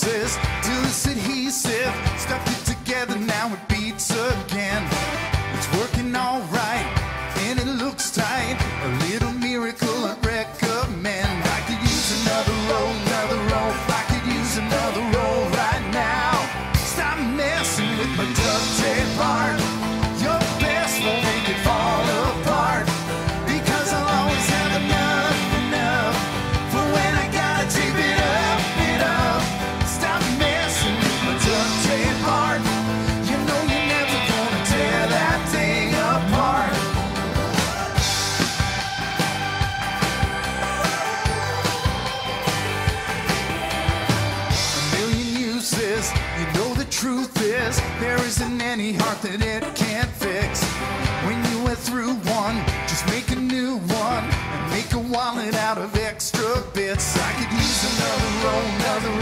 promises any heart that it can't fix. When you went through one, just make a new one and make a wallet out of extra bits. I could use another roll, another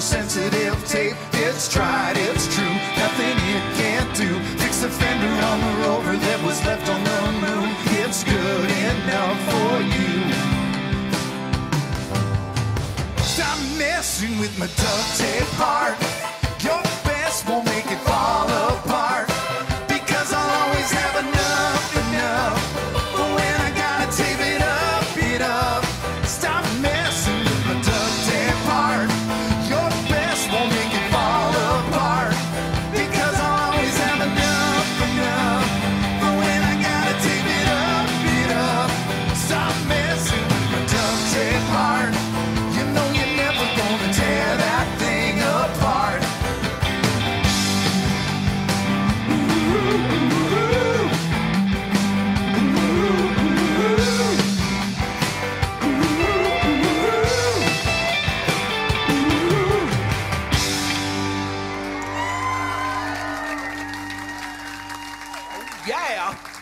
sensitive tape. It's tried, it's true, nothing it can't do. Fix the fender on the rover that was left on the moon. It's good enough for you. Stop messing with my duct tape heart. Yeah.